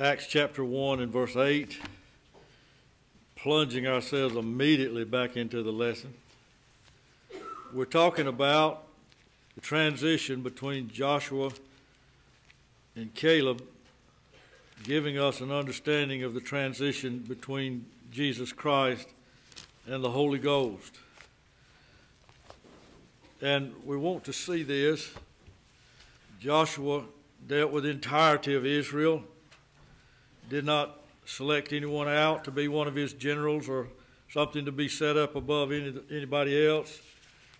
Acts chapter 1 and verse 8, plunging ourselves immediately back into the lesson. We're talking about the transition between Joshua and Caleb, giving us an understanding of the transition between Jesus Christ and the Holy Ghost. And we want to see this. Joshua dealt with the entirety of Israel, did not select anyone out to be one of his generals or something to be set up above any, anybody else.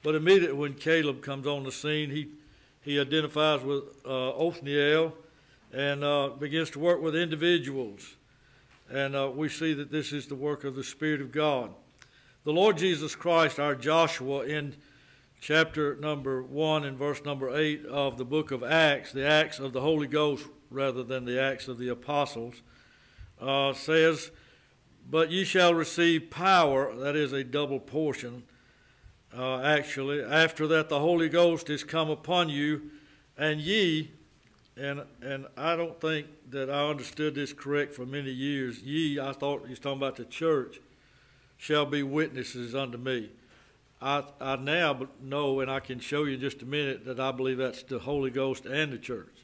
But immediately when Caleb comes on the scene, he, he identifies with uh, Othniel and uh, begins to work with individuals. And uh, we see that this is the work of the Spirit of God. The Lord Jesus Christ, our Joshua, in chapter number 1 and verse number 8 of the book of Acts, the Acts of the Holy Ghost rather than the Acts of the Apostles, uh, says, But ye shall receive power, that is a double portion, uh, actually. After that, the Holy Ghost is come upon you, and ye, and, and I don't think that I understood this correct for many years. Ye, I thought he was talking about the church, shall be witnesses unto me. I, I now know, and I can show you in just a minute, that I believe that's the Holy Ghost and the church.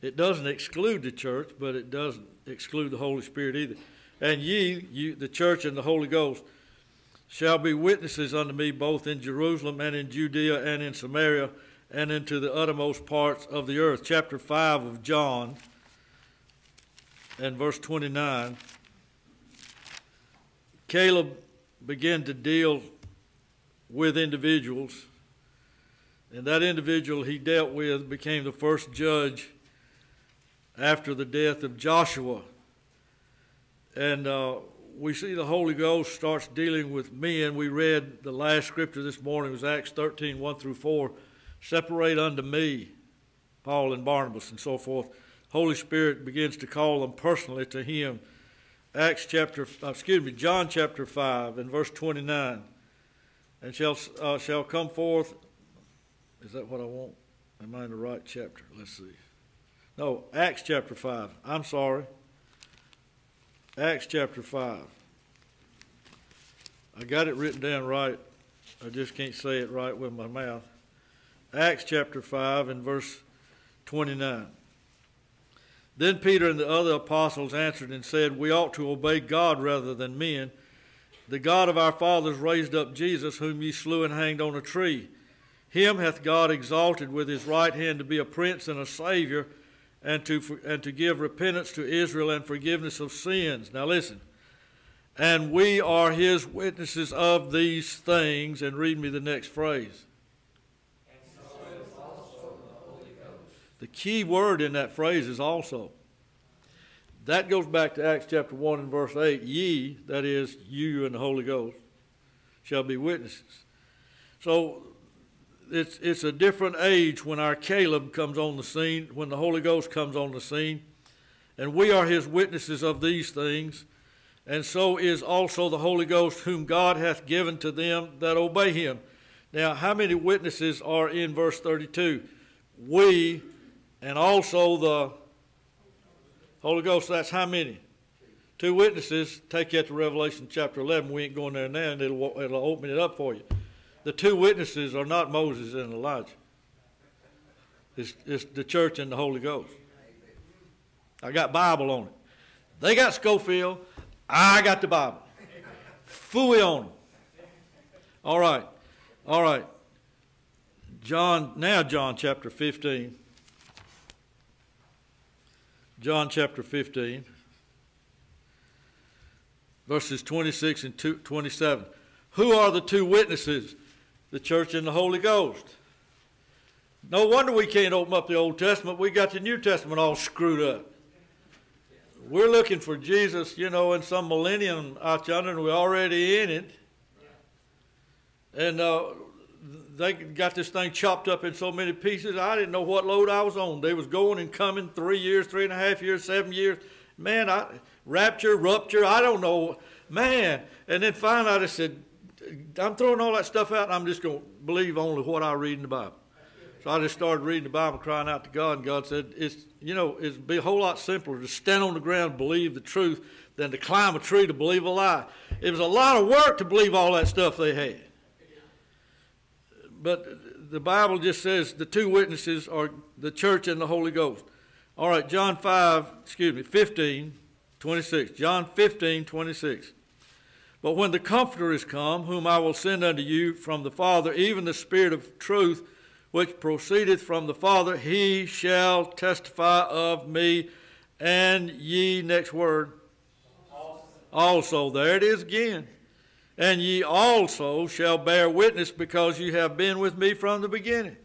It doesn't exclude the church, but it doesn't exclude the Holy Spirit either. And ye, you, the church and the Holy Ghost, shall be witnesses unto me both in Jerusalem and in Judea and in Samaria and into the uttermost parts of the earth. Chapter 5 of John and verse 29. Caleb began to deal with individuals, and that individual he dealt with became the first judge after the death of Joshua. And uh, we see the Holy Ghost starts dealing with men. We read the last scripture this morning was Acts 13, 1 through 4. Separate unto me, Paul and Barnabas and so forth. Holy Spirit begins to call them personally to him. Acts chapter, uh, excuse me, John chapter 5 and verse 29. And shall, uh, shall come forth, is that what I want? Am I in the right chapter? Let's see. No, Acts chapter 5. I'm sorry. Acts chapter 5. I got it written down right. I just can't say it right with my mouth. Acts chapter 5 and verse 29. Then Peter and the other apostles answered and said, We ought to obey God rather than men. The God of our fathers raised up Jesus, whom ye slew and hanged on a tree. Him hath God exalted with his right hand to be a prince and a savior and to, and to give repentance to Israel and forgiveness of sins. Now listen. And we are his witnesses of these things. And read me the next phrase. And so the, Holy Ghost. the key word in that phrase is also. That goes back to Acts chapter 1 and verse 8. Ye, that is, you and the Holy Ghost, shall be witnesses. So it's, it's a different age when our Caleb comes on the scene, when the Holy Ghost comes on the scene. And we are his witnesses of these things. And so is also the Holy Ghost, whom God hath given to them that obey him. Now, how many witnesses are in verse 32? We and also the Holy Ghost, that's how many? Two witnesses. Take you to Revelation chapter 11. We ain't going there now, and it'll, it'll open it up for you. The two witnesses are not Moses and Elijah. It's, it's the church and the Holy Ghost. I got Bible on it. They got Scofield. I got the Bible. Fooey on them. All right. All right. John, now John chapter 15. John chapter 15, verses 26 and 27. Who are the two witnesses? The church and the Holy Ghost. No wonder we can't open up the Old Testament. We got the New Testament all screwed up. We're looking for Jesus, you know, in some millennium out yonder, and we're already in it. And uh, they got this thing chopped up in so many pieces. I didn't know what load I was on. They was going and coming three years, three and a half years, seven years. Man, I rapture, rupture, I don't know. Man. And then finally I just said, I'm throwing all that stuff out and I'm just going to believe only what I read in the Bible. So I just started reading the Bible, crying out to God, and God said, "It's you know, it'd be a whole lot simpler to stand on the ground and believe the truth than to climb a tree to believe a lie. It was a lot of work to believe all that stuff they had. But the Bible just says the two witnesses are the church and the Holy Ghost. All right, John 5, excuse me, 15, 26. John 15, 26. But when the Comforter is come, whom I will send unto you from the Father, even the Spirit of truth, which proceedeth from the Father, he shall testify of me, and ye, next word, also. also. There it is again. And ye also shall bear witness because ye have been with me from the beginning.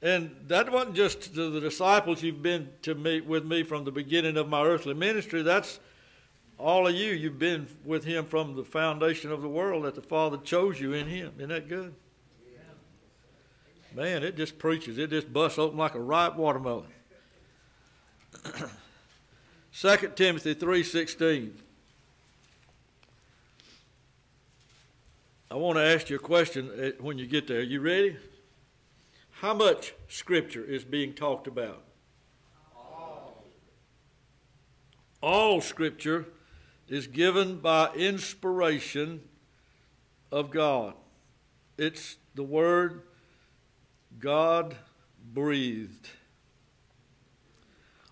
And that wasn't just to the disciples you've been to me with me from the beginning of my earthly ministry. That's all of you. You've been with him from the foundation of the world that the Father chose you in him. Isn't that good? Man, it just preaches. It just busts open like a ripe watermelon. 2 Timothy 3.16. I want to ask you a question when you get there. You ready? How much Scripture is being talked about? All. All Scripture is given by inspiration of God. It's the Word God breathed.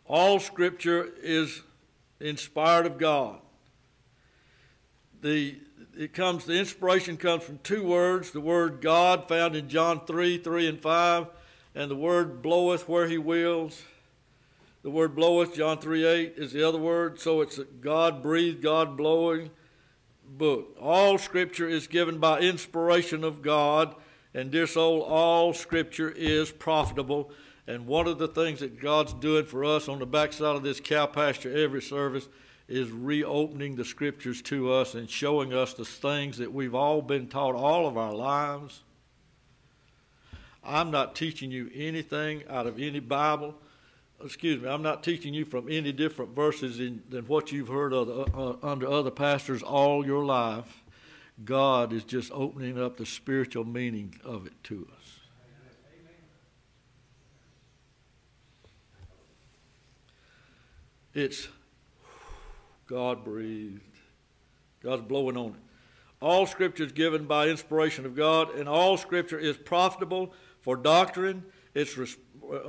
All Scripture is inspired of God. The it comes, the inspiration comes from two words the word God, found in John 3 3 and 5, and the word bloweth where he wills. The word bloweth, John 3 8, is the other word. So it's a God breathed, God blowing book. All scripture is given by inspiration of God, and dear soul, all scripture is profitable. And one of the things that God's doing for us on the backside of this cow pasture every service is reopening the scriptures to us and showing us the things that we've all been taught all of our lives. I'm not teaching you anything out of any Bible. Excuse me, I'm not teaching you from any different verses in, than what you've heard other, uh, under other pastors all your life. God is just opening up the spiritual meaning of it to us. It's God breathed. God's blowing on it. All scripture is given by inspiration of God, and all scripture is profitable for doctrine, it's uh,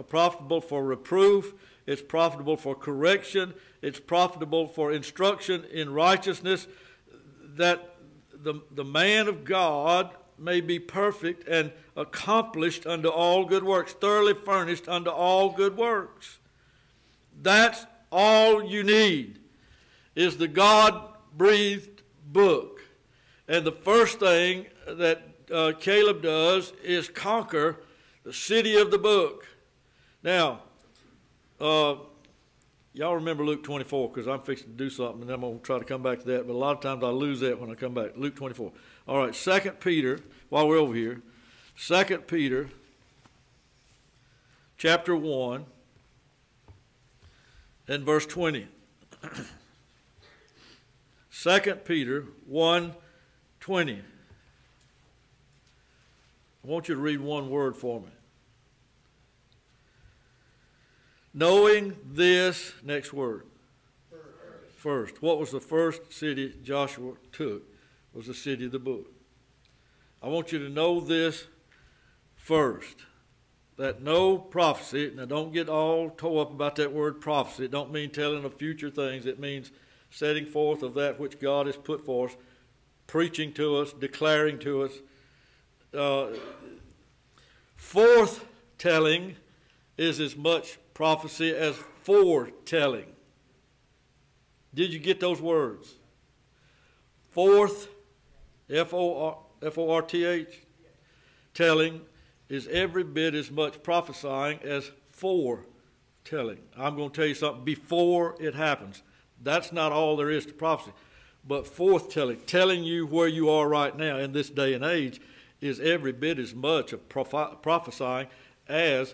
profitable for reproof, it's profitable for correction, it's profitable for instruction in righteousness, that the, the man of God may be perfect and accomplished unto all good works, thoroughly furnished unto all good works. That's all you need is the God breathed book. And the first thing that uh, Caleb does is conquer the city of the book. Now, uh, y'all remember Luke 24 because I'm fixing to do something and I'm going to try to come back to that. But a lot of times I lose that when I come back. Luke 24. All right, Second Peter, while we're over here, Second Peter chapter 1 and verse 20. 2 Peter 1 20. I want you to read one word for me. Knowing this, next word. First. first. What was the first city Joshua took? Was the city of the book. I want you to know this first. That no prophecy, now don't get all tore up about that word prophecy. It don't mean telling of future things. It means setting forth of that which God has put for us, preaching to us, declaring to us. Uh, forthtelling is as much prophecy as foretelling. Did you get those words? Fourth, F O R T H, telling is every bit as much prophesying as foretelling. I'm going to tell you something before it happens. That's not all there is to prophecy. But forthtelling, telling telling you where you are right now in this day and age, is every bit as much of prophesying as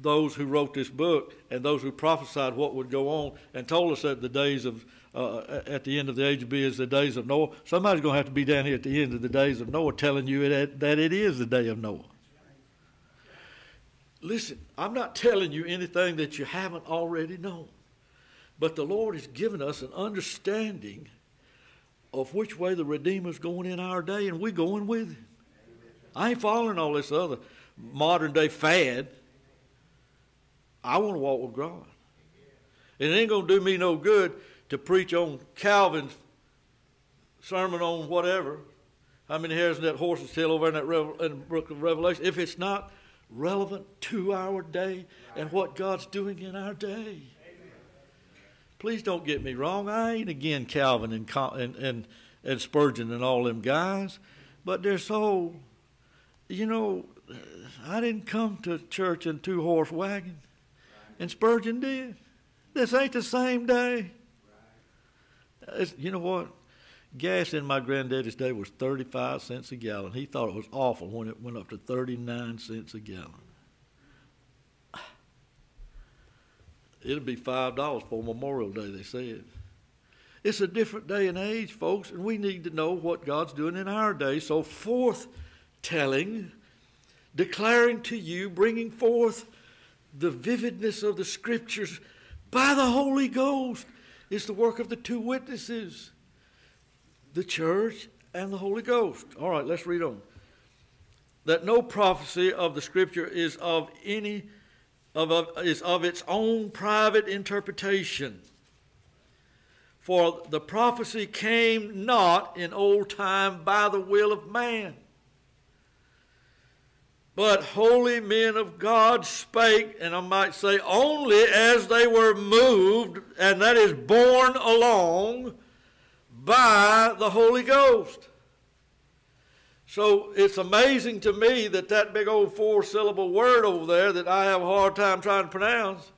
those who wrote this book and those who prophesied what would go on and told us that the days of uh, at the end of the age would be as the days of Noah. Somebody's going to have to be down here at the end of the days of Noah telling you that, that it is the day of Noah. listen, I'm not telling you anything that you haven't already known. But the Lord has given us an understanding of which way the Redeemer's going in our day, and we're going with him. I ain't following all this other modern day fad. I want to walk with God. It ain't going to do me no good to preach on Calvin's sermon on whatever. How many hairs in that horse's tail over in that Revel- in the book of Revelation? If it's not relevant to our day and what God's doing in our day. Please don't get me wrong. I ain't again Calvin and, and, and, and Spurgeon and all them guys, but they're so, you know, I didn't come to church in two horse wagon, and Spurgeon did. This ain't the same day. It's, you know what? Gas in my granddaddy's day was 35 cents a gallon. He thought it was awful when it went up to 39 cents a gallon. It'll be $5 for Memorial Day, they said. It's a different day and age, folks, and we need to know what God's doing in our day. So, forth telling, declaring to you, bringing forth the vividness of the Scriptures by the Holy Ghost is the work of the two witnesses the church and the Holy Ghost. All right, let's read on. That no prophecy of the Scripture is of any of, of, is of its own private interpretation. For the prophecy came not in old time by the will of man. But holy men of God spake, and I might say only as they were moved, and that is borne along by the Holy Ghost. So it's amazing to me that that big old four syllable word over there that I have a hard time trying to pronounce,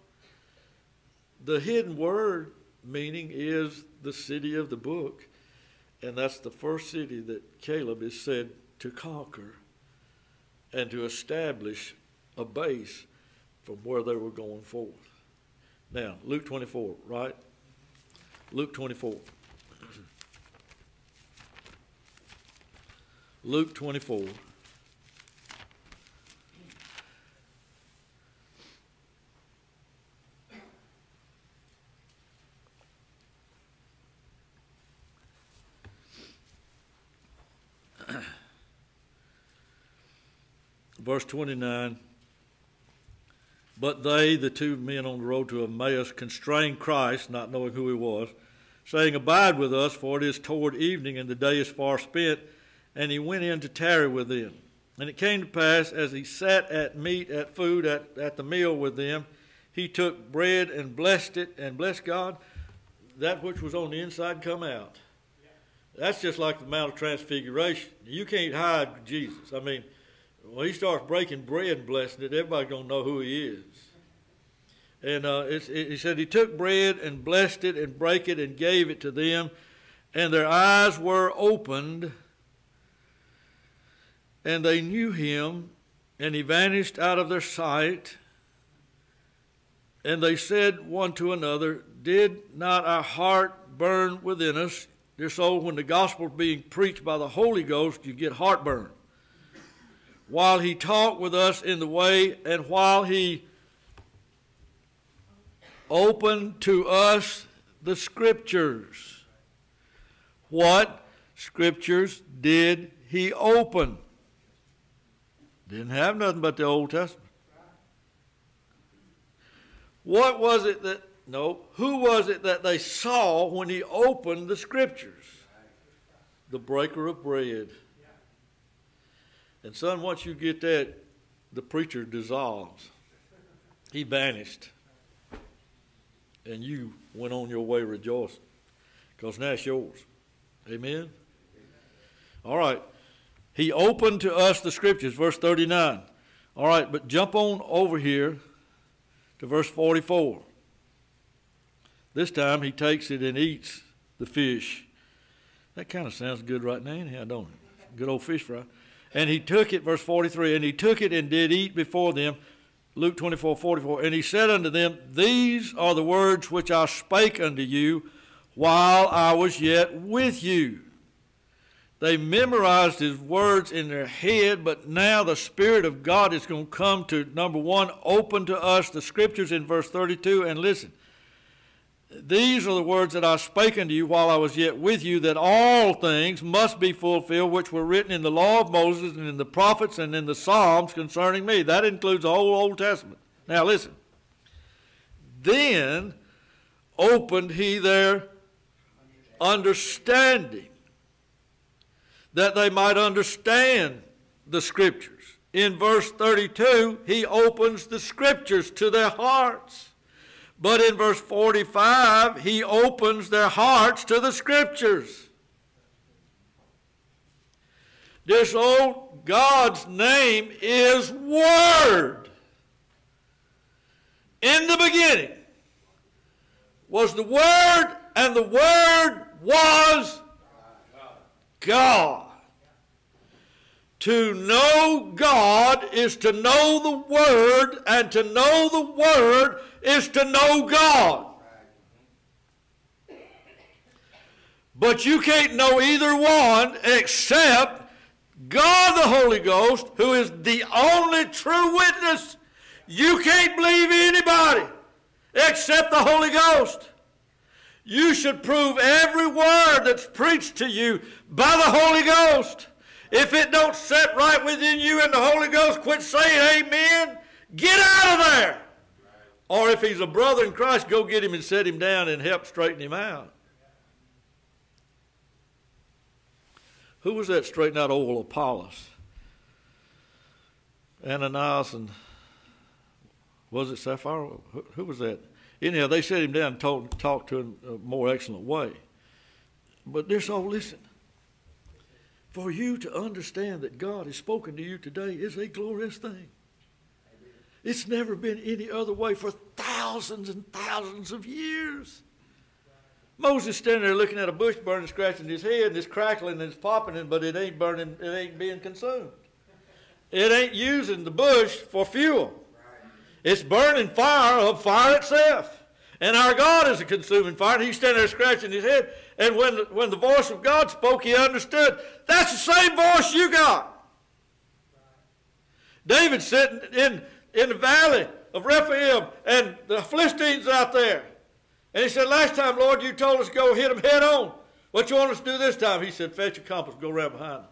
the hidden word meaning is the city of the book. And that's the first city that Caleb is said to conquer and to establish a base from where they were going forth. Now, Luke 24, right? Luke 24. Luke 24. Verse 29 But they, the two men on the road to Emmaus, constrained Christ, not knowing who he was, saying, Abide with us, for it is toward evening, and the day is far spent and he went in to tarry with them. And it came to pass, as he sat at meat, at food, at, at the meal with them, he took bread and blessed it, and blessed God, that which was on the inside come out. That's just like the Mount of Transfiguration. You can't hide Jesus. I mean, when he starts breaking bread and blessing it, everybody's going to know who he is. And uh, it, he said he took bread and blessed it and brake it and gave it to them, and their eyes were opened and they knew him, and he vanished out of their sight. And they said one to another, Did not our heart burn within us? Dear soul, when the gospel is being preached by the Holy Ghost, you get heartburn. While he talked with us in the way, and while he opened to us the scriptures. What scriptures did he open? Didn't have nothing but the Old Testament. What was it that, no, who was it that they saw when he opened the scriptures? The breaker of bread. And son, once you get that, the preacher dissolves. He vanished. And you went on your way rejoicing. Because now it's yours. Amen? All right. He opened to us the scriptures, verse 39. All right, but jump on over here to verse 44. This time he takes it and eats the fish. That kind of sounds good right now, anyhow, don't it? Good old fish fry. And he took it, verse 43, and he took it and did eat before them. Luke 24, 44. And he said unto them, These are the words which I spake unto you while I was yet with you They memorized his words in their head, but now the Spirit of God is going to come to, number one, open to us the scriptures in verse 32. And listen, these are the words that I spake unto you while I was yet with you, that all things must be fulfilled which were written in the law of Moses and in the prophets and in the Psalms concerning me. That includes the whole Old Testament. Now listen. Then opened he their understanding that they might understand the scriptures. In verse 32, he opens the scriptures to their hearts. But in verse 45, he opens their hearts to the scriptures. This old God's name is Word. In the beginning was the Word, and the Word was God. To know God is to know the Word, and to know the Word is to know God. But you can't know either one except God the Holy Ghost, who is the only true witness. You can't believe anybody except the Holy Ghost. You should prove every word that's preached to you by the Holy Ghost. If it don't set right within you and the Holy Ghost, quit saying amen. Get out of there. Or if he's a brother in Christ, go get him and set him down and help straighten him out. Who was that straightened out old Apollos? Ananias and was it Sapphira? Who, who, was that? Anyhow, they set him down and talked talk to him a more excellent way. But this all listen. For you to understand that God has spoken to you today is a glorious thing. It's never been any other way for thousands and thousands of years. Moses standing there looking at a bush burning, scratching his head, and it's crackling and it's popping, but it ain't burning, it ain't being consumed. It ain't using the bush for fuel. It's burning fire of fire itself. And our God is a consuming fire. And he's standing there scratching his head. And when, when the voice of God spoke, he understood. That's the same voice you got. David sitting in, in the valley of Rephaim, and the Philistines out there. And he said, Last time, Lord, you told us to go hit them head on. What you want us to do this time? He said, Fetch a compass, go around behind them.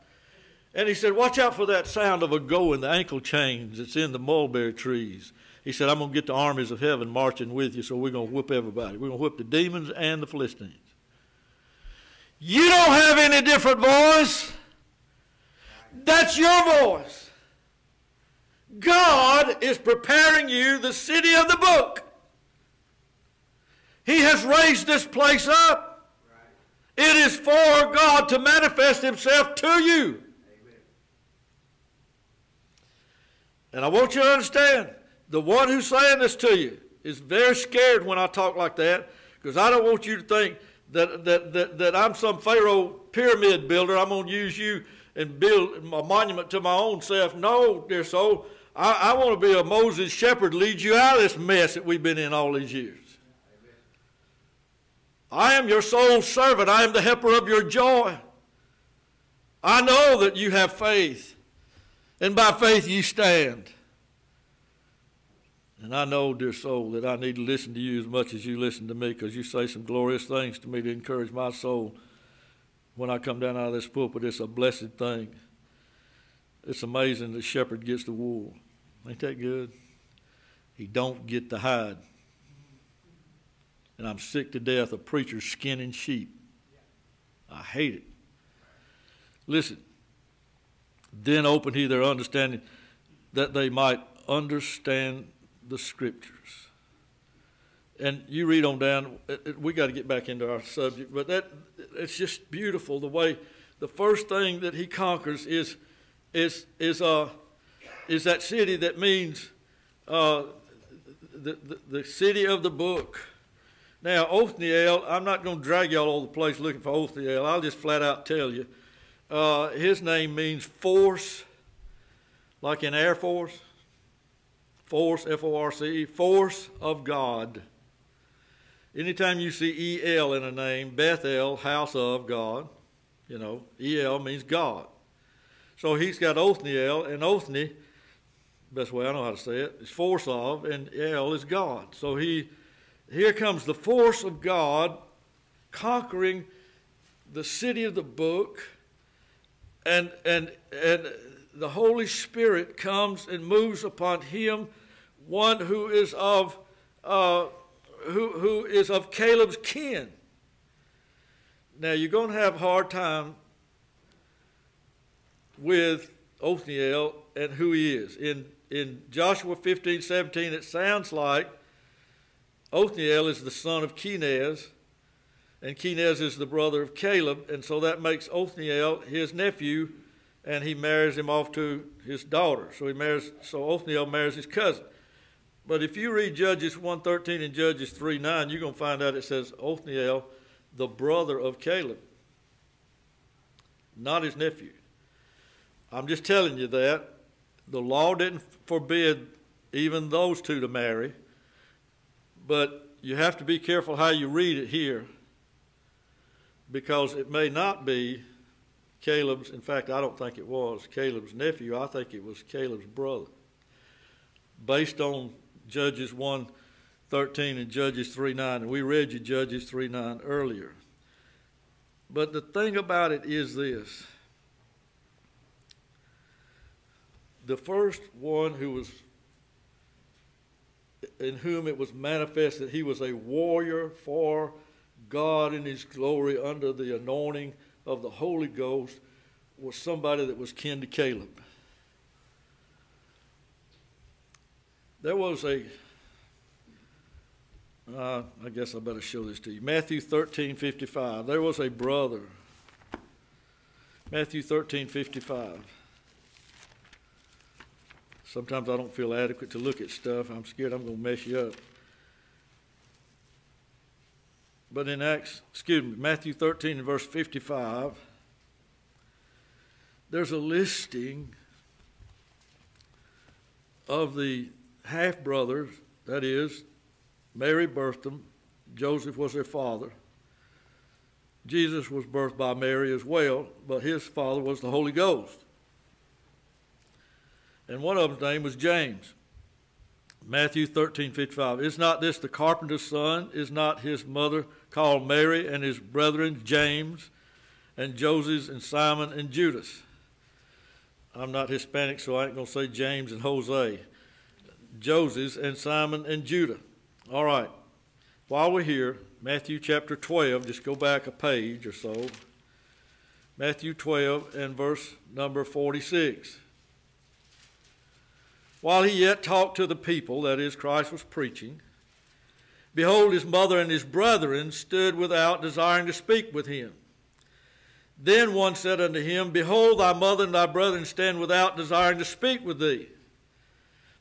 And he said, Watch out for that sound of a go in the ankle chains that's in the mulberry trees. He said, I'm going to get the armies of heaven marching with you, so we're going to whip everybody. We're going to whip the demons and the Philistines. You don't have any different voice. That's your voice. God is preparing you the city of the book. He has raised this place up. It is for God to manifest himself to you. And I want you to understand the one who's saying this to you is very scared when I talk like that because I don't want you to think that, that, that, that I'm some Pharaoh pyramid builder. I'm going to use you and build a monument to my own self. No, dear soul. I, I want to be a Moses shepherd, lead you out of this mess that we've been in all these years. I am your sole servant. I am the helper of your joy. I know that you have faith, and by faith you stand. And I know, dear soul, that I need to listen to you as much as you listen to me because you say some glorious things to me to encourage my soul. When I come down out of this pulpit, it's a blessed thing. It's amazing the shepherd gets the wool. Ain't that good? He don't get the hide. And I'm sick to death of preachers skinning sheep. I hate it. Listen. Then opened he their understanding that they might understand the scriptures. And you read on down, we got to get back into our subject, but that it's just beautiful the way the first thing that he conquers is is is uh is that city that means uh, the, the, the city of the book. Now, Othniel, I'm not going to drag y'all all the place looking for Othniel. I'll just flat out tell you. Uh, his name means force, like in Air Force force, F O R C E, force of God. Anytime you see E L in a name, Bethel, house of God. You know, El means God. So he's got Othniel, and Othni, best way I know how to say it, is force of, and El is God. So he, here comes the force of God conquering the city of the book, and and and the Holy Spirit comes and moves upon him, one who is of uh, who who is of Caleb's kin. Now you're going to have a hard time with Othniel and who he is. In in Joshua 15, 17, it sounds like Othniel is the son of Kenaz, and Kenaz is the brother of Caleb, and so that makes Othniel his nephew, and he marries him off to his daughter. So he marries, so Othniel marries his cousin. But if you read Judges 113 and Judges 3 9, you're going to find out it says Othniel, the brother of Caleb, not his nephew. I'm just telling you that. The law didn't forbid even those two to marry, but you have to be careful how you read it here because it may not be Caleb's, in fact, I don't think it was Caleb's nephew. I think it was Caleb's brother. Based on Judges 1 13 and Judges 3 9. And we read you Judges 3 9 earlier. But the thing about it is this the first one who was in whom it was manifest that he was a warrior for God in his glory under the anointing of the Holy Ghost was somebody that was kin to Caleb. There was a, uh, I guess I better show this to you. Matthew 13 55. There was a brother. Matthew 13 55. Sometimes I don't feel adequate to look at stuff. I'm scared I'm going to mess you up. But in Acts, excuse me, Matthew 13 and verse 55, there's a listing of the half brothers, that is, Mary birthed them, Joseph was their father. Jesus was birthed by Mary as well, but his father was the Holy Ghost. And one of them's name was James. Matthew 13, 55. Is not this the carpenter's son? Is not his mother called Mary and his brethren James and Joseph and Simon and Judas? I'm not Hispanic, so I ain't going to say James and Jose. Joseph and Simon and Judah. All right. While we're here, Matthew chapter 12, just go back a page or so. Matthew 12 and verse number 46. While he yet talked to the people, that is, Christ was preaching, behold, his mother and his brethren stood without, desiring to speak with him. Then one said unto him, Behold, thy mother and thy brethren stand without, desiring to speak with thee.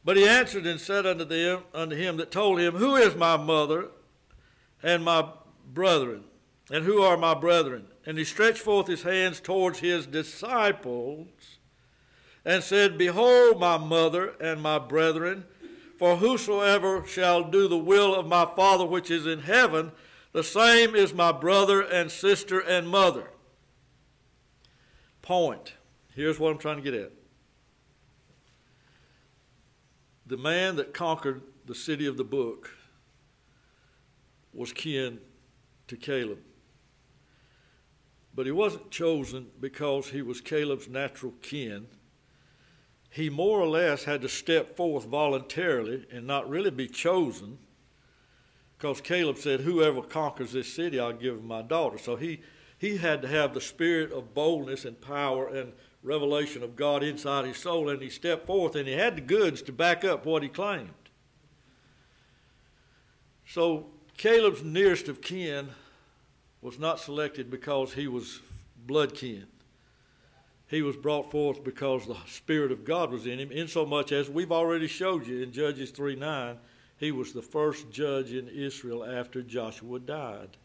But he answered and said unto them, unto him that told him, Who is my mother and my brethren? And who are my brethren? And he stretched forth his hands towards his disciples and said, Behold my mother and my brethren, for whosoever shall do the will of my Father which is in heaven, the same is my brother and sister and mother. Point. Here's what I'm trying to get at. The man that conquered the city of the book was kin to Caleb. But he wasn't chosen because he was Caleb's natural kin he more or less had to step forth voluntarily and not really be chosen because Caleb said, Whoever conquers this city, I'll give him my daughter. So he, he had to have the spirit of boldness and power and revelation of God inside his soul, and he stepped forth and he had the goods to back up what he claimed. So Caleb's nearest of kin was not selected because he was blood kin he was brought forth because the Spirit of God was in him, insomuch as we've already showed you in Judges 3 9, he was the first judge in Israel after Joshua died.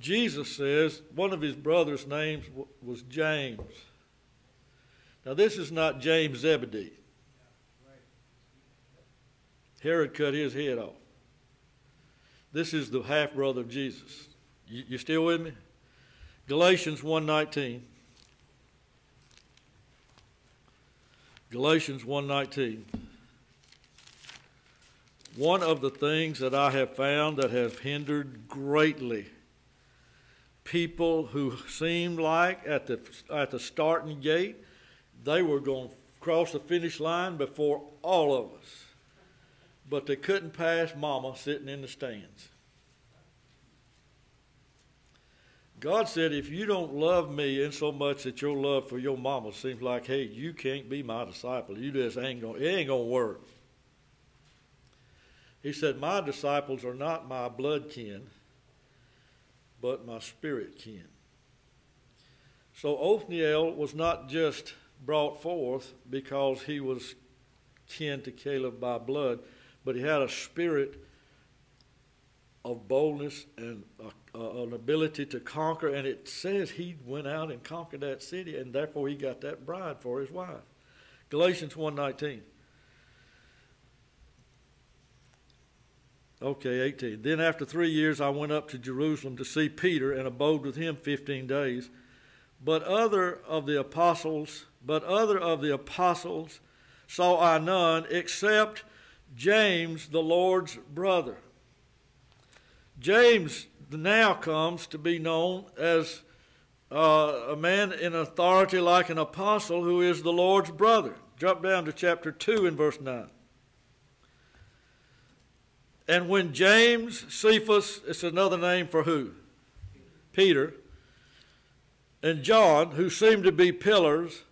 Jesus says one of his brothers' names was James. Now, this is not James Zebedee. Herod cut his head off. This is the half brother of Jesus. You, you still with me? Galatians 1:19. Galatians 1:19. One of the things that I have found that have hindered greatly people who seemed like at the at the starting gate they were going to cross the finish line before all of us. But they couldn't pass mama sitting in the stands. God said, if you don't love me in so much that your love for your mama seems like, hey, you can't be my disciple. You just ain't gonna, it ain't gonna work. He said, My disciples are not my blood kin, but my spirit kin. So Othniel was not just brought forth because he was kin to Caleb by blood, but he had a spirit of boldness and a, an ability to conquer. And it says he went out and conquered that city, and therefore he got that bride for his wife. Galatians 1.19. Okay, 18. Then after three years I went up to Jerusalem to see Peter and abode with him 15 days. But other of the apostles, but other of the apostles saw I none except James, the Lord's brother. James now comes to be known as uh, a man in authority like an apostle who is the Lord's brother. Drop down to chapter 2 and verse 9. And when James, Cephas, it's another name for who? Peter, and John, who seemed to be pillars,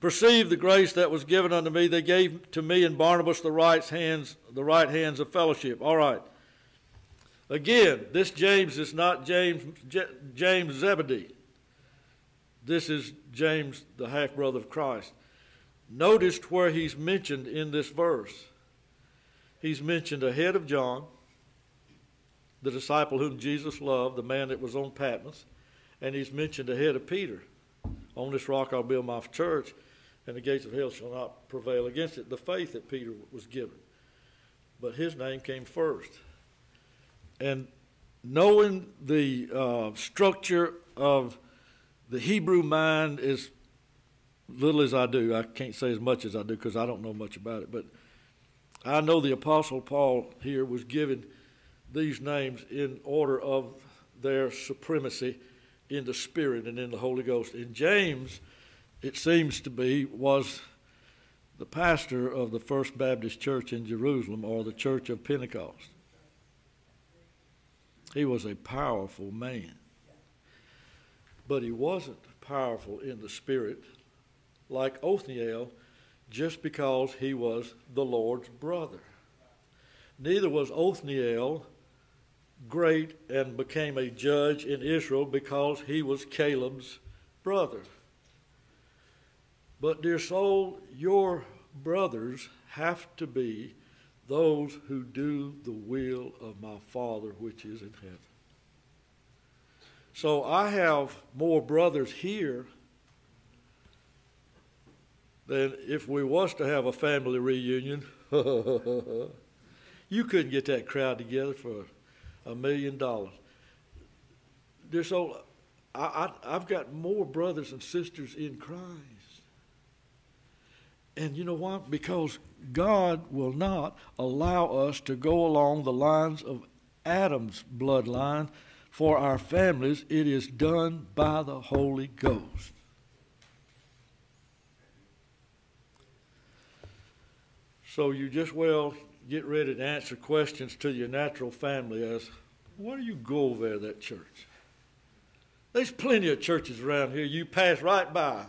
perceived the grace that was given unto me, they gave to me and Barnabas the right hands, the right hands of fellowship. All right. Again, this James is not James, James Zebedee. This is James, the half brother of Christ. Notice where he's mentioned in this verse. He's mentioned ahead of John, the disciple whom Jesus loved, the man that was on Patmos, and he's mentioned ahead of Peter. On this rock I'll build my church, and the gates of hell shall not prevail against it. The faith that Peter was given. But his name came first. And knowing the uh, structure of the Hebrew mind as little as I do, I can't say as much as I do because I don't know much about it, but I know the Apostle Paul here was given these names in order of their supremacy in the Spirit and in the Holy Ghost. And James, it seems to be, was the pastor of the First Baptist Church in Jerusalem or the Church of Pentecost. He was a powerful man. But he wasn't powerful in the spirit like Othniel just because he was the Lord's brother. Neither was Othniel great and became a judge in Israel because he was Caleb's brother. But, dear soul, your brothers have to be those who do the will of my Father which is in heaven. So I have more brothers here than if we was to have a family reunion. you couldn't get that crowd together for a million dollars. So I, I, I've got more brothers and sisters in Christ. And you know why? Because God will not allow us to go along the lines of Adam's bloodline for our families. It is done by the Holy Ghost. So you just well get ready to answer questions to your natural family as, why do you go over there, that church? There's plenty of churches around here you pass right by.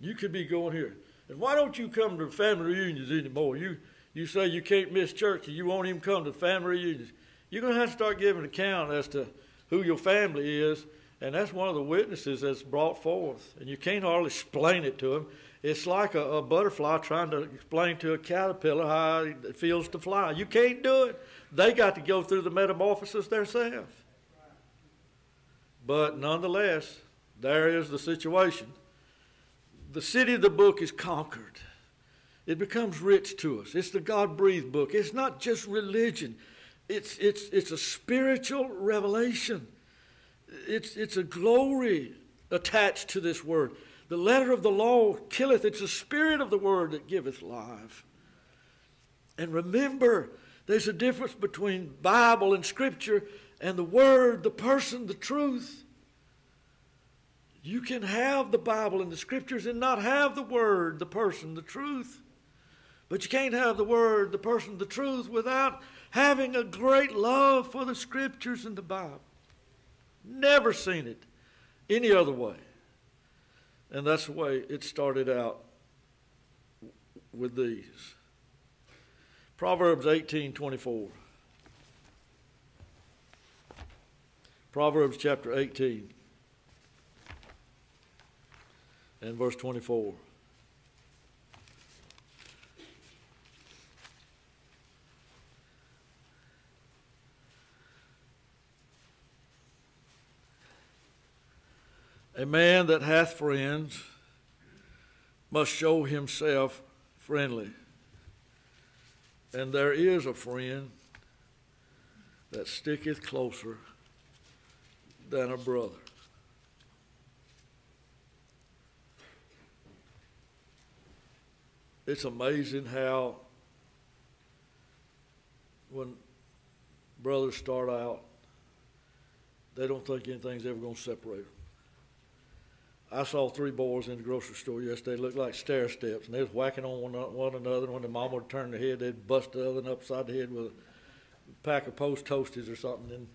You could be going here. And why don't you come to family reunions anymore? You, you say you can't miss church and you won't even come to family reunions. You're going to have to start giving account as to who your family is. And that's one of the witnesses that's brought forth. And you can't hardly explain it to them. It's like a, a butterfly trying to explain to a caterpillar how it feels to fly. You can't do it. They got to go through the metamorphosis themselves. But nonetheless, there is the situation the city of the book is conquered. It becomes rich to us. It's the God breathed book. It's not just religion, it's, it's, it's a spiritual revelation. It's, it's a glory attached to this word. The letter of the law killeth, it's the spirit of the word that giveth life. And remember, there's a difference between Bible and Scripture and the Word, the person, the truth. You can have the Bible and the Scriptures and not have the Word, the person, the truth. But you can't have the Word, the person, the truth without having a great love for the Scriptures and the Bible. Never seen it any other way. And that's the way it started out with these. Proverbs 18 24. Proverbs chapter 18 and verse 24. A man that hath friends must show himself friendly. And there is a friend that sticketh closer than a brother. It's amazing how when brothers start out, they don't think anything's ever going to separate them. I saw three boys in the grocery store yesterday. They looked like stair steps, and they was whacking on one, one another. When the mom would turn their head, they'd bust the other one upside the head with a pack of post toasties or something, and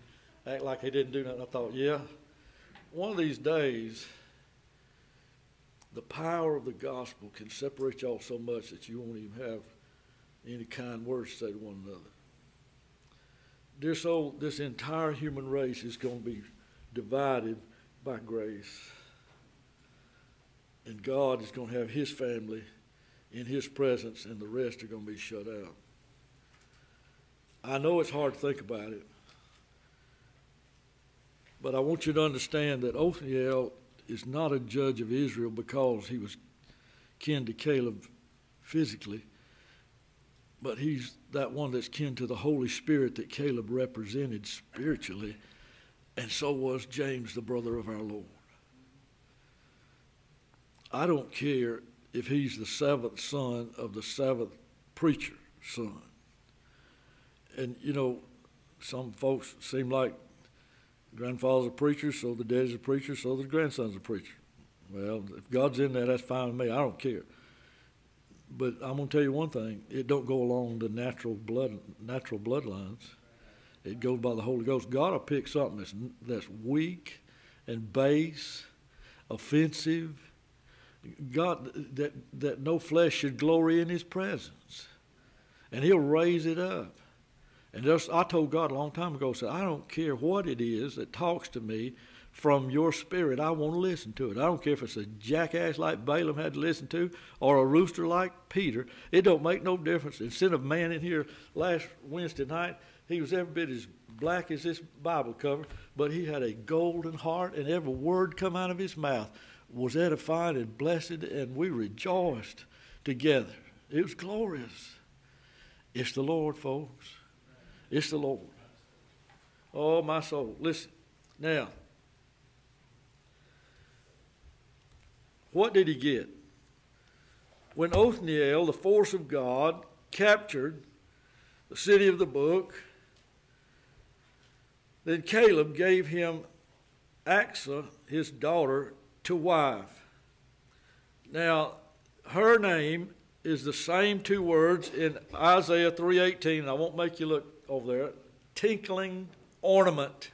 act like they didn't do nothing. I thought, yeah, one of these days, the power of the gospel can separate y'all so much that you won't even have any kind words to say to one another. Dear soul, this entire human race is going to be divided by grace. And God is going to have his family in his presence, and the rest are going to be shut out. I know it's hard to think about it, but I want you to understand that Othniel is not a judge of Israel because he was kin to Caleb physically, but he's that one that's kin to the Holy Spirit that Caleb represented spiritually, and so was James, the brother of our Lord. I don't care if he's the seventh son of the seventh preacher son. And, you know, some folks seem like grandfather's a preacher, so the dad's a preacher, so the grandson's a preacher. Well, if God's in there, that's fine with me. I don't care. But I'm to tell you one thing: it don't go along the natural blood, natural bloodlines. It goes by the Holy Ghost. God will pick something that's that's weak and base, offensive, God, that, that no flesh should glory in his presence. And he'll raise it up. And just, I told God a long time ago, I said, I don't care what it is that talks to me from your spirit. I want to listen to it. I don't care if it's a jackass like Balaam had to listen to or a rooster like Peter. It don't make no difference. And sent a man in here last Wednesday night. He was every bit as black as this Bible cover, but he had a golden heart, and every word come out of his mouth was edified and blessed, and we rejoiced together. It was glorious. It's the Lord, folks. It's the Lord. Oh, my soul. Listen. Now, what did he get? When Othniel, the force of God, captured the city of the book, then Caleb gave him Achsah, his daughter, to wife. Now, her name is the same two words in Isaiah 3:18, and I won't make you look over there. Tinkling ornament.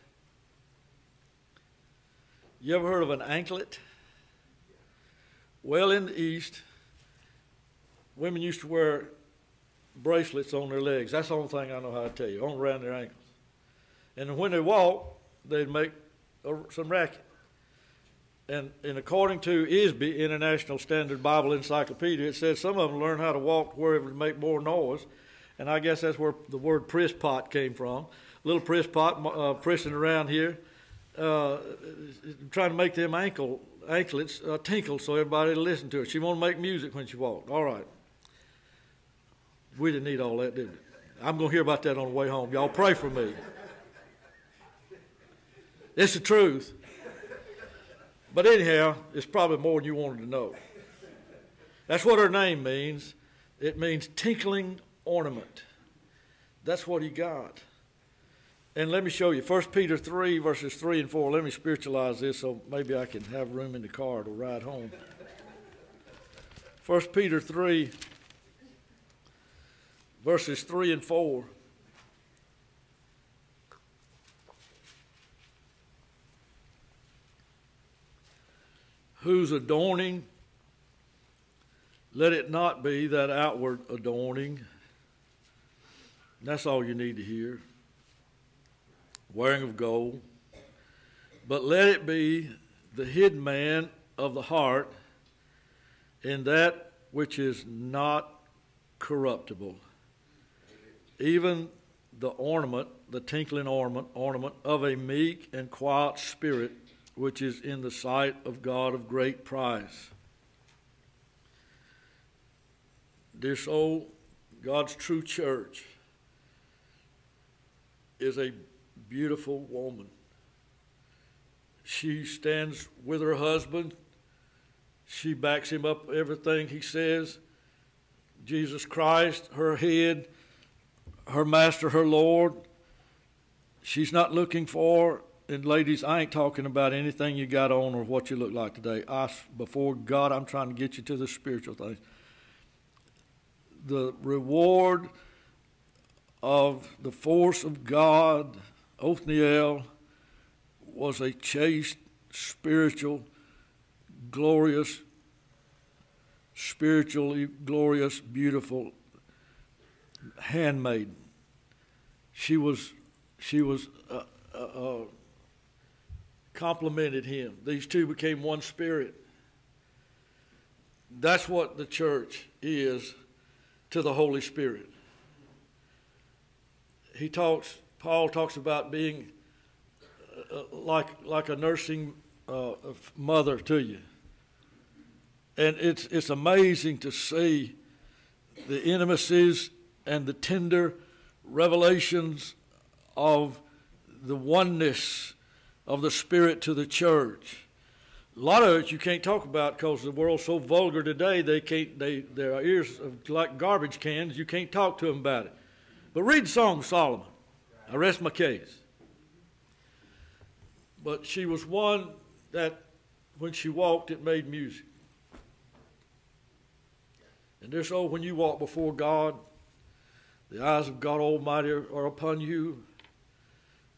You ever heard of an anklet? Well, in the East, women used to wear bracelets on their legs. That's the only thing I know how to tell you, on around their ankles. And when they walked, they'd make some racket and, and according to ISBE, International Standard Bible Encyclopedia, it says some of them learn how to walk wherever to make more noise. And I guess that's where the word press pot came from. Little press pot uh, pressing around here, uh, trying to make them ankle anklets uh, tinkle so everybody will listen to her. She want to make music when she walked. All right. We didn't need all that, did we? I'm going to hear about that on the way home. Y'all pray for me. It's the truth. But anyhow, it's probably more than you wanted to know. That's what her name means. It means tinkling ornament. That's what he got. And let me show you. 1 Peter 3, verses 3 and 4. Let me spiritualize this so maybe I can have room in the car to ride home. 1 Peter 3, verses 3 and 4. Whose adorning, let it not be that outward adorning. That's all you need to hear. Wearing of gold. But let it be the hidden man of the heart in that which is not corruptible even the ornament, the tinkling ornament, ornament of a meek and quiet spirit, which is in the sight of God of great price. This old God's true church is a beautiful woman. She stands with her husband. She backs him up everything he says. Jesus Christ, her head, her master, her Lord. She's not looking for, and ladies, I ain't talking about anything you got on or what you look like today. I, before God, I'm trying to get you to the spiritual things. The reward of the force of God, Othniel, was a chaste, spiritual, glorious, spiritually glorious, beautiful handmaiden she was, she was, uh, uh, uh, complimented him. These two became one spirit. That's what the church is to the Holy Spirit. He talks, Paul talks about being uh, like, like a nursing uh, mother to you. And it's, it's amazing to see the intimacies and the tender revelations of the oneness of the Spirit to the church. A lot of it you can't talk about because the world's so vulgar today. They can't. They their ears are like garbage cans. You can't talk to them about it. But read Song Solomon. I rest my case. But she was one that, when she walked, it made music. And this, oh, when you walk before God, the eyes of God Almighty are upon you.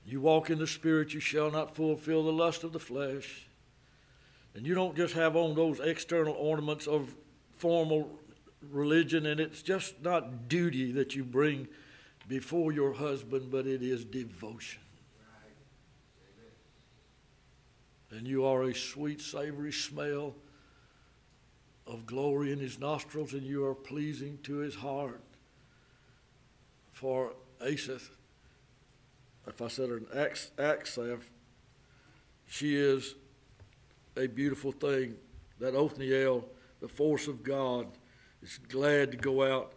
You walk in the Spirit, you shall not fulfill the lust of the flesh. And you don't just have on those external ornaments of formal religion, and it's just not duty that you bring before your husband, but it is devotion. And you are a sweet, savory smell of glory in his nostrils, and you are pleasing to his heart for Asaph, if I said her Aksaph, she is a beautiful thing. That Othniel, the force of God, is glad to go out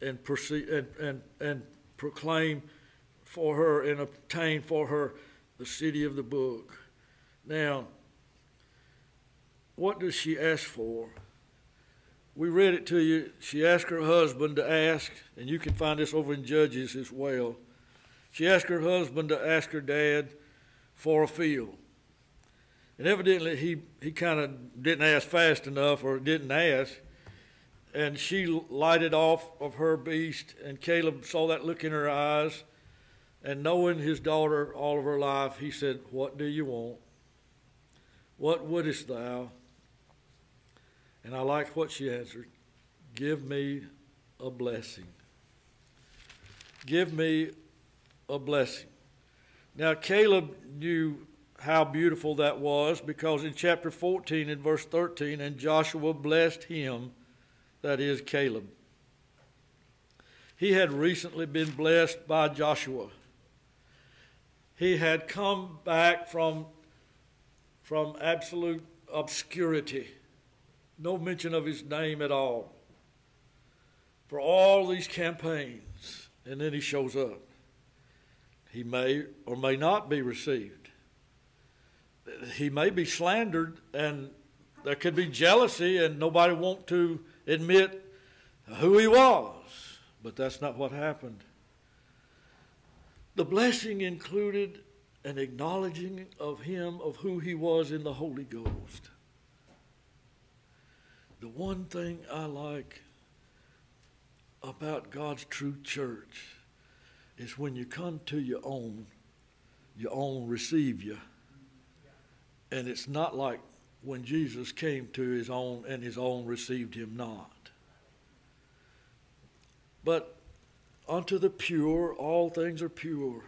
and proceed and, and, and proclaim for her and obtain for her the city of the book. Now, what does she ask for? we read it to you. She asked her husband to ask, and you can find this over in Judges as well. She asked her husband to ask her dad for a field. And evidently, he, he kind of didn't ask fast enough or didn't ask. And she lighted off of her beast, and Caleb saw that look in her eyes. And knowing his daughter all of her life, he said, What do you want? What wouldest thou? And I liked what she answered Give me a blessing. Give me a blessing. Now, Caleb knew how beautiful that was because in chapter 14 and verse 13, and Joshua blessed him, that is Caleb. He had recently been blessed by Joshua. He had come back from, from absolute obscurity no mention of his name at all for all these campaigns, and then he shows up. He may or may not be received. he may be slandered and there could be jealousy and nobody want to admit who he was. But that's not what happened. The blessing included an acknowledging of him of who he was in the Holy Ghost. The one thing I like about God's true church is when you come to your own, your own receive you. And it's not like when Jesus came to his own and his own received him not. But unto the pure, all things are pure.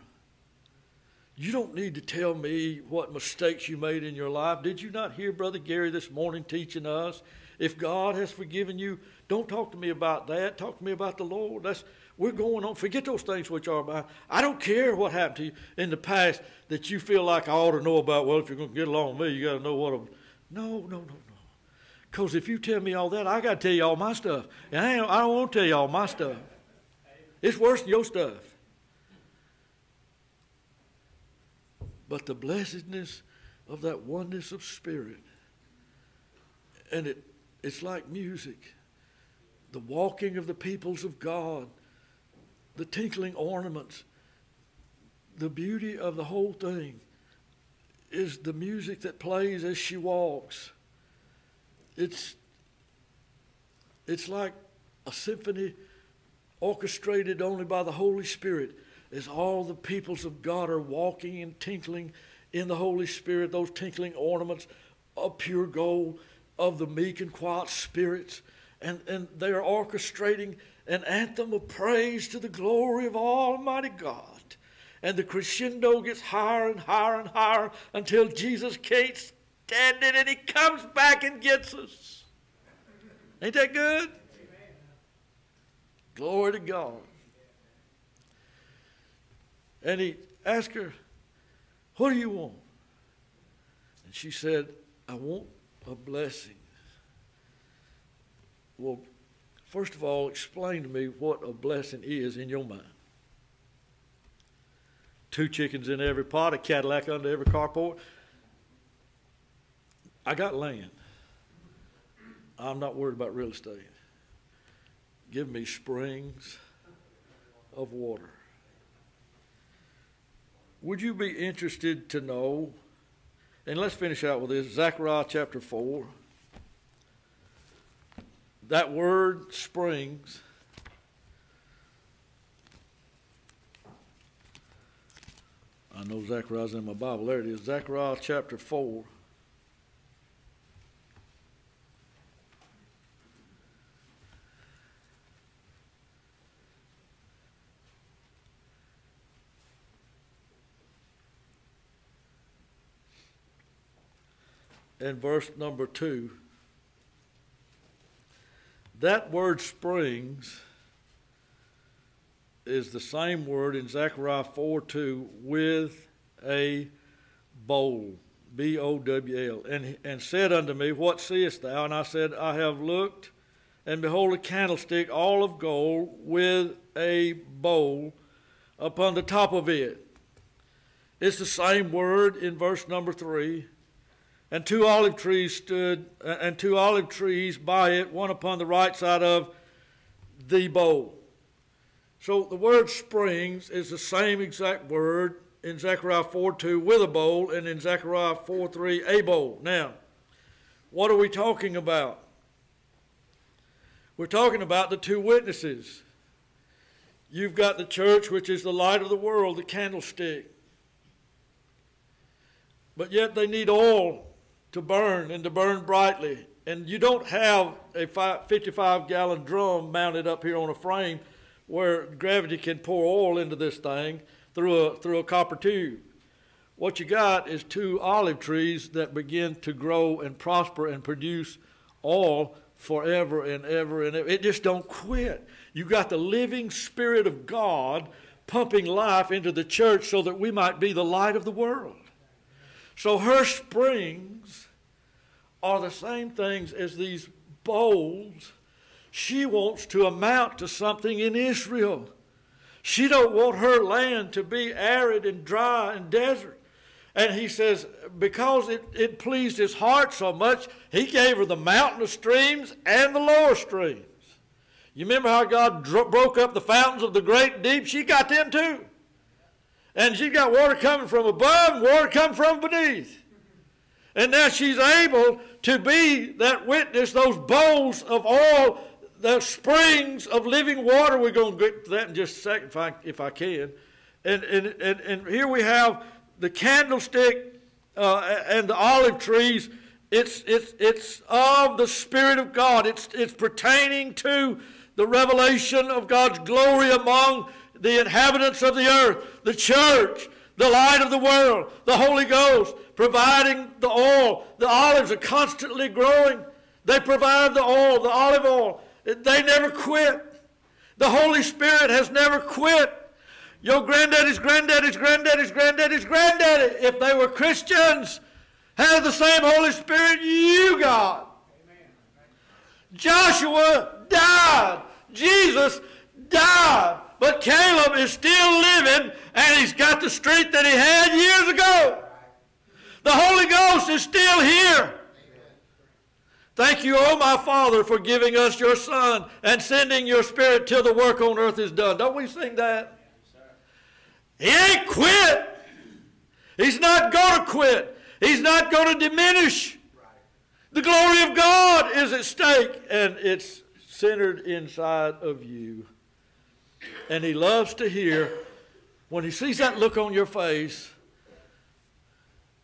You don't need to tell me what mistakes you made in your life. Did you not hear Brother Gary this morning teaching us? If God has forgiven you, don't talk to me about that. Talk to me about the Lord. That's we're going on. Forget those things which are behind. I don't care what happened to you in the past that you feel like I ought to know about. Well, if you're going to get along with me, you got to know what. I'm, no, no, no, no. Because if you tell me all that, I got to tell you all my stuff. And I, I don't want to tell you all my stuff. It's worse than your stuff. But the blessedness of that oneness of spirit, and it, it's like music. The walking of the peoples of God, the tinkling ornaments, the beauty of the whole thing is the music that plays as she walks. It's, it's like a symphony orchestrated only by the Holy Spirit as all the peoples of God are walking and tinkling in the Holy Spirit, those tinkling ornaments of pure gold, of the meek and quiet spirits. And, and they are orchestrating an anthem of praise to the glory of Almighty God. And the crescendo gets higher and higher and higher until Jesus can't stand it and he comes back and gets us. Ain't that good? Amen. Glory to God. And he asked her, What do you want? And she said, I want a blessing. Well, first of all, explain to me what a blessing is in your mind two chickens in every pot, a Cadillac under every carport. I got land. I'm not worried about real estate. Give me springs of water. Would you be interested to know? And let's finish out with this Zechariah chapter 4. That word springs I know Zechariah's in my Bible. There it is, Zechariah chapter 4. And verse number 2. That word springs is the same word in Zechariah 4 2 with a bowl. B O W L. And, and said unto me, What seest thou? And I said, I have looked, and behold, a candlestick all of gold with a bowl upon the top of it. It's the same word in verse number 3. And two olive trees stood, uh, and two olive trees by it, one upon the right side of the bowl. So the word springs is the same exact word in Zechariah 4 2 with a bowl, and in Zechariah 4 3 a bowl. Now, what are we talking about? We're talking about the two witnesses. You've got the church, which is the light of the world, the candlestick. But yet they need oil to burn and to burn brightly. And you don't have a 55 gallon drum mounted up here on a frame where gravity can pour oil into this thing through a, through a copper tube. What you got is two olive trees that begin to grow and prosper and produce oil forever and ever and ever. It just don't quit. You got the living Spirit of God pumping life into the church so that we might be the light of the world. So her springs are the same things as these bowls she wants to amount to something in Israel. She don't want her land to be arid and dry and desert. And he says, because it, it pleased his heart so much, he gave her the mountainous streams and the lower streams. You remember how God broke up the fountains of the great deep? She got them too. And she got water coming from above, and water coming from beneath. And now she's able to be that witness, those bowls of oil, the springs of living water. We're going to get to that in just a second if I, if I can. And, and, and, and here we have the candlestick uh, and the olive trees. It's, it's, it's of the Spirit of God. It's, it's pertaining to the revelation of God's glory among the inhabitants of the earth, the church, the light of the world, the Holy Ghost, providing the oil. The olives are constantly growing. They provide the oil, the olive oil. They never quit. The Holy Spirit has never quit. Your granddaddy's granddaddy's granddaddy's granddaddy's granddaddy, if they were Christians, had the same Holy Spirit you got. Joshua died. Jesus died. But Caleb is still living and he's got the strength that he had years ago. The Holy Ghost is still here. Thank you, oh my Father, for giving us your Son and sending your Spirit till the work on earth is done. Don't we sing that? He ain't quit. He's not going to quit. He's not going to diminish. The glory of God is at stake, and it's centered inside of you. And he loves to hear when he sees that look on your face,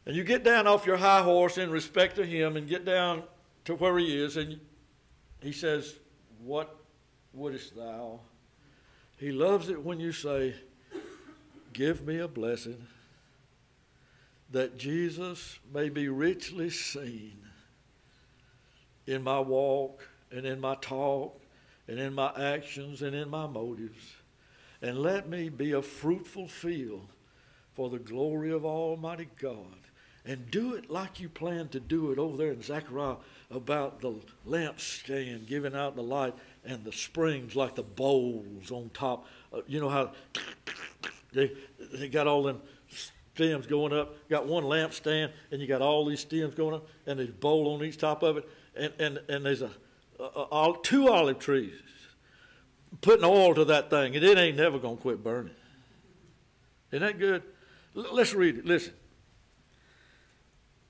and you get down off your high horse in respect to him and get down to where he is, and he says, What wouldest thou? He loves it when you say, Give me a blessing that Jesus may be richly seen in my walk and in my talk and in my actions and in my motives. And let me be a fruitful field for the glory of Almighty God. And do it like you plan to do it over there in Zechariah about the lampstand giving out the light and the springs like the bowls on top. Uh, you know how they, they got all them stems going up. Got one lampstand, and you got all these stems going up, and there's a bowl on each top of it, and, and, and there's a, a, a two olive trees putting oil to that thing, and it ain't never going to quit burning. Isn't that good? L- let's read it. Listen.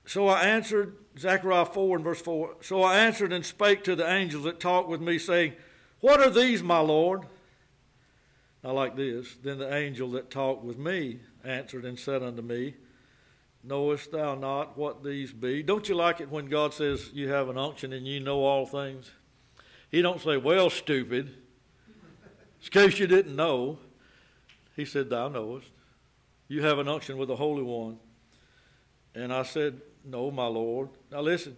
So I answered, Zechariah 4 and verse 4. So I answered and spake to the angels that talked with me, saying, What are these, my Lord? I like this. Then the angel that talked with me answered and said unto me, Knowest thou not what these be? Don't you like it when God says you have an unction and you know all things? He don't say, Well, stupid. In case you didn't know. He said, Thou knowest. You have an unction with the Holy One. And I said, No, my Lord. Now listen.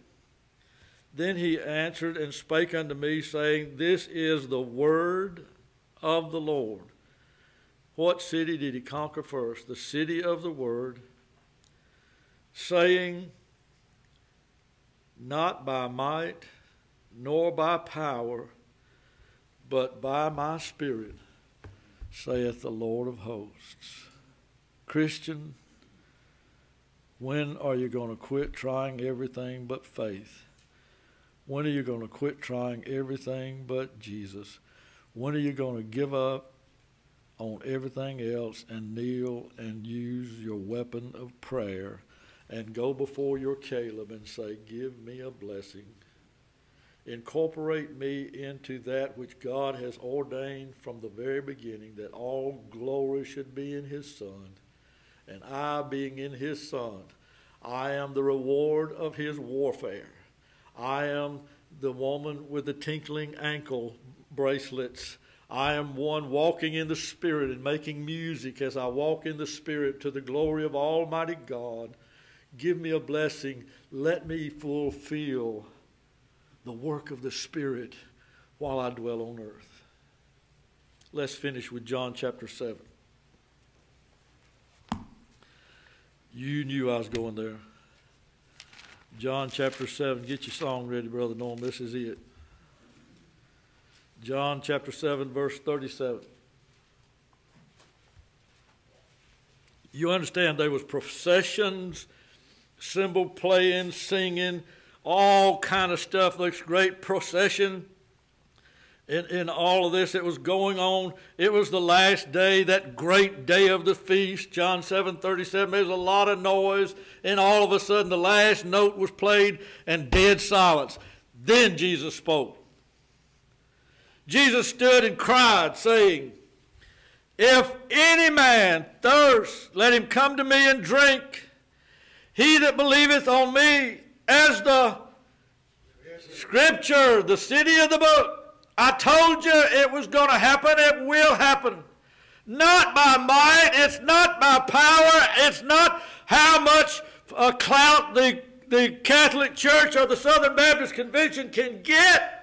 Then he answered and spake unto me, saying, This is the word of the Lord. What city did he conquer first? The city of the word saying, Not by might nor by power, but by my Spirit, saith the Lord of hosts. Christian, when are you going to quit trying everything but faith? When are you going to quit trying everything but Jesus? When are you going to give up on everything else and kneel and use your weapon of prayer and go before your Caleb and say, Give me a blessing. Incorporate me into that which God has ordained from the very beginning that all glory should be in His Son. And I, being in His Son, I am the reward of His warfare. I am the woman with the tinkling ankle bracelets. I am one walking in the Spirit and making music as I walk in the Spirit to the glory of Almighty God. Give me a blessing. Let me fulfill the work of the Spirit while I dwell on earth. Let's finish with John chapter 7. You knew I was going there. John chapter 7. Get your song ready, Brother Norm. This is it. John chapter 7, verse 37. You understand there was processions, cymbal playing, singing, all kind of stuff. This great procession in, in all of this that was going on. It was the last day, that great day of the feast. John 7 37, there was a lot of noise, and all of a sudden the last note was played and dead silence. Then Jesus spoke. Jesus stood and cried, saying, If any man thirst, let him come to me and drink. He that believeth on me, as the scripture, the city of the book, I told you it was going to happen. It will happen. Not by might. It's not by power. It's not how much uh, clout the, the Catholic Church or the Southern Baptist Convention can get.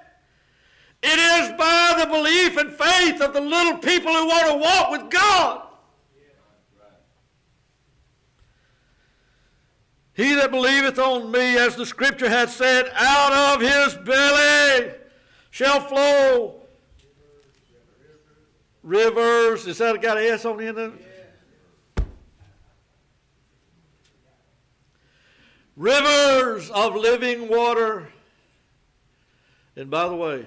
It is by the belief and faith of the little people who want to walk with God. He that believeth on me, as the scripture hath said, out of his belly shall flow rivers. Is that got an S on the end of it? Rivers of living water. And by the way,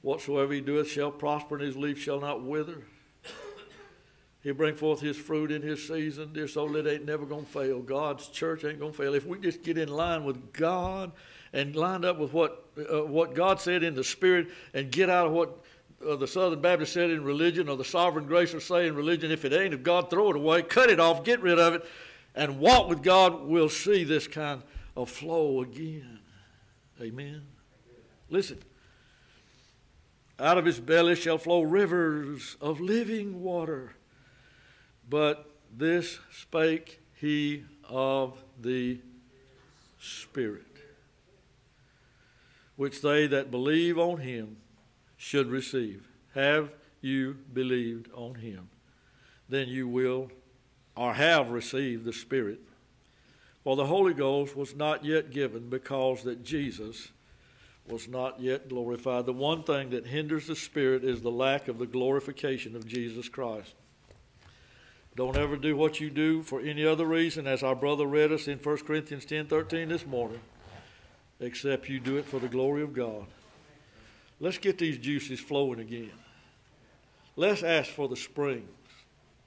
whatsoever he doeth shall prosper, and his leaf shall not wither. He'll bring forth his fruit in his season. Dear soul, it ain't never going to fail. God's church ain't going to fail. If we just get in line with God and lined up with what, uh, what God said in the Spirit and get out of what uh, the Southern Baptist said in religion or the sovereign grace will say in religion, if it ain't of God, throw it away, cut it off, get rid of it, and walk with God, we'll see this kind of flow again. Amen. Listen. Out of his belly shall flow rivers of living water. But this spake he of the Spirit which they that believe on him should receive. Have you believed on him? Then you will or have received the Spirit. For the Holy Ghost was not yet given because that Jesus was not yet glorified. The one thing that hinders the Spirit is the lack of the glorification of Jesus Christ. Don't ever do what you do for any other reason, as our brother read us in 1 Corinthians 10 13 this morning except you do it for the glory of God. Let's get these juices flowing again. Let's ask for the springs.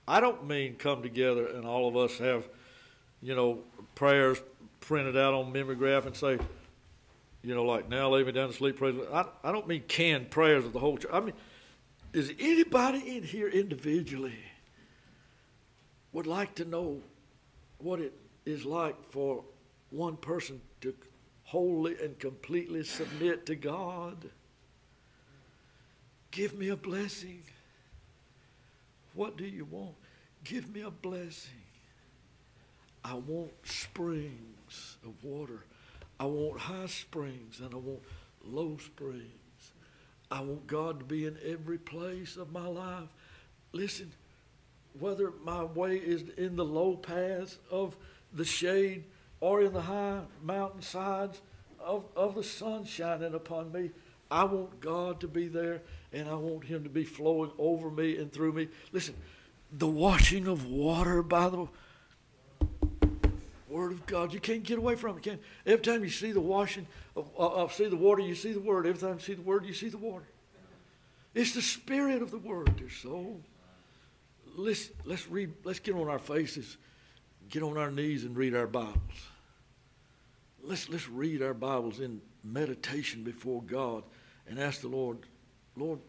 I don't mean come together and all of us have, you know, prayers printed out on mimeograph and say, you know, like now lay me down to sleep. Praise. I, I don't mean canned prayers of the whole church. I mean, is anybody in here individually would like to know what it is like for one person to wholly and completely submit to God. Give me a blessing. What do you want? Give me a blessing. I want springs of water. I want high springs and I want low springs. I want God to be in every place of my life. Listen, whether my way is in the low paths of the shade or in the high mountainsides of, of the sun shining upon me. I want God to be there and I want Him to be flowing over me and through me. Listen, the washing of water by the Word of God, you can't get away from it. Can every time you see the washing of, of see the water, you see the Word. Every time you see the Word, you see the water. It's the Spirit of the Word, dear soul. Let's let's read. Let's get on our faces, get on our knees, and read our Bibles let's, let's read our Bibles in meditation before God and ask the Lord, Lord,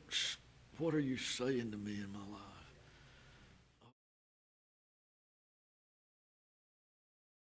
what are you saying to me in my life?